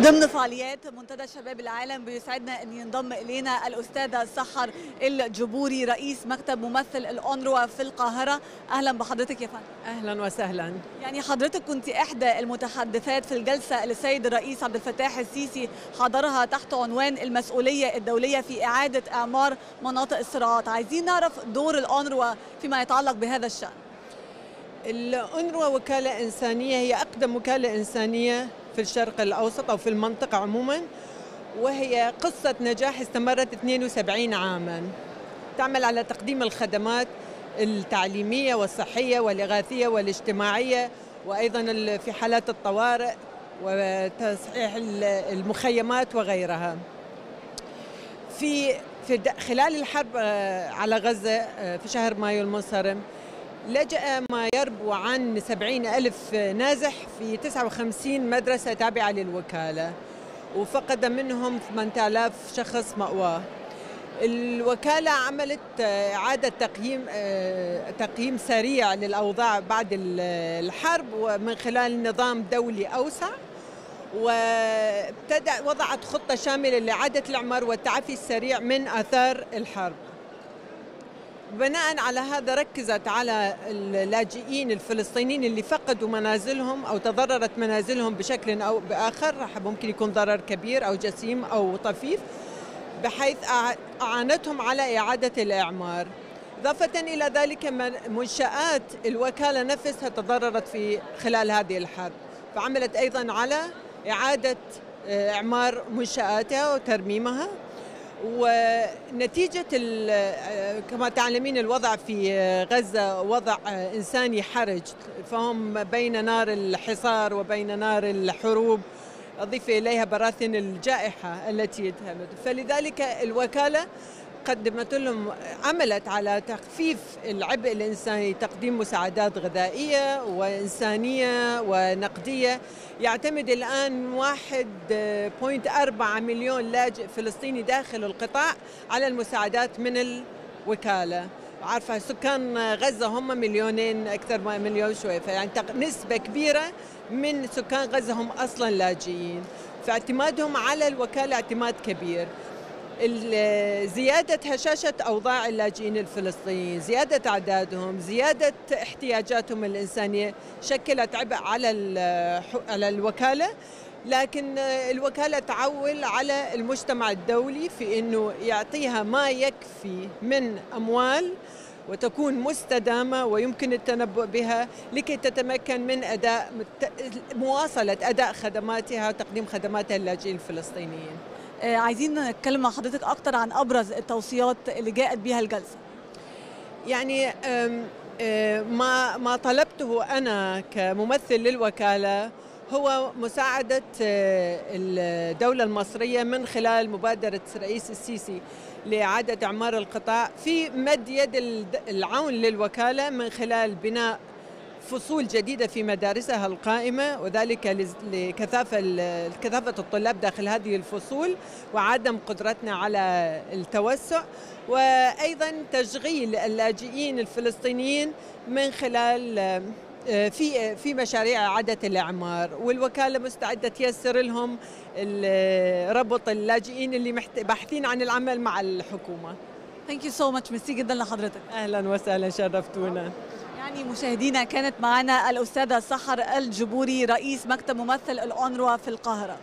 ضمن فعاليات منتدى شباب العالم بيسعدنا أن ينضم إلينا الأستاذة سحر الجبوري رئيس مكتب ممثل الأونروا في القاهرة. أهلا بحضرتك يا فندم. أهلا وسهلا. يعني حضرتك كنت إحدى المتحدثات في الجلسة اللي السيد الرئيس عبد الفتاح السيسي حضرها تحت عنوان المسؤولية الدولية في إعادة إعمار مناطق الصراعات. عايزين نعرف دور الأونروا فيما يتعلق بهذا الشأن. الأنروا وكالة إنسانية هي أقدم وكالة إنسانية في الشرق الأوسط أو في المنطقة عموما وهي قصة نجاح استمرت 72 عاما. تعمل على تقديم الخدمات التعليمية والصحية والإغاثية والاجتماعية وأيضا في حالات الطوارئ وتصحيح المخيمات وغيرها. في في خلال الحرب على غزة في شهر مايو المنصرم لجأ ما يربو عن 70 ألف نازح في 59 مدرسة تابعة للوكالة وفقد منهم 8000 شخص مأواه الوكالة عملت إعادة تقييم تقييم سريع للأوضاع بعد الحرب ومن خلال نظام دولي أوسع وابتدأ وضعت خطة شاملة لإعادة الإعمار والتعافي السريع من آثار الحرب. بناء على هذا ركزت على اللاجئين الفلسطينيين اللي فقدوا منازلهم أو تضررت منازلهم بشكل أو بآخر ممكن يكون ضرر كبير أو جسيم أو طفيف بحيث أعانتهم على إعادة الإعمار. إضافة إلى ذلك منشآت الوكالة نفسها تضررت في خلال هذه الحرب، فعملت أيضا على إعادة إعمار منشآتها وترميمها ونتيجة كما تعلمين الوضع في غزة وضع إنساني حرج. فهم بين نار الحصار وبين نار الحروب أضيف إليها براثن الجائحة التي تهمت فلذلك الوكالة قدمت لهم عملت على تخفيف العبء الإنساني تقديم مساعدات غذائية وإنسانية ونقدية. يعتمد الآن 1.4 مليون لاجئ فلسطيني داخل القطاع على المساعدات من الوكالة. عارفة سكان غزة هم مليونين أكثر من مليون شوي فيعني نسبة كبيرة من سكان غزة هم أصلا لاجئين. فاعتمادهم على الوكالة اعتماد كبير. زيادة هشاشة أوضاع اللاجئين الفلسطينيين زيادة أعدادهم زيادة احتياجاتهم الإنسانية شكلت عبء على على الوكالة. لكن الوكالة تعول على المجتمع الدولي في أنه يعطيها ما يكفي من أموال وتكون مستدامة ويمكن التنبؤ بها لكي تتمكن من أداء مواصلة أداء خدماتها وتقديم خدماتها للاجئين الفلسطينيين. عايزين نتكلم مع حضرتك أكتر عن أبرز التوصيات اللي جاءت بها الجلسة. يعني ما ما طلبته أنا كممثل للوكالة هو مساعدة الدولة المصرية من خلال مبادرة رئيس السيسي لإعادة إعمار القطاع في مد يد العون للوكالة من خلال بناء فصول جديدة في مدارسها القائمة وذلك لكثافة كثافة الطلاب داخل هذه الفصول وعدم قدرتنا على التوسع وأيضا تشغيل اللاجئين الفلسطينيين من خلال في في مشاريع إعادة الإعمار والوكالة مستعدة تيسر لهم ربط اللاجئين اللي باحثين عن العمل مع الحكومة. thank you so much merci جدا لحضرتك. أهلا وسهلا شرفتونا. يعني مشاهدينا كانت معنا الأستاذة سحر الجبوري رئيس مكتب ممثل الأونروا في القاهرة.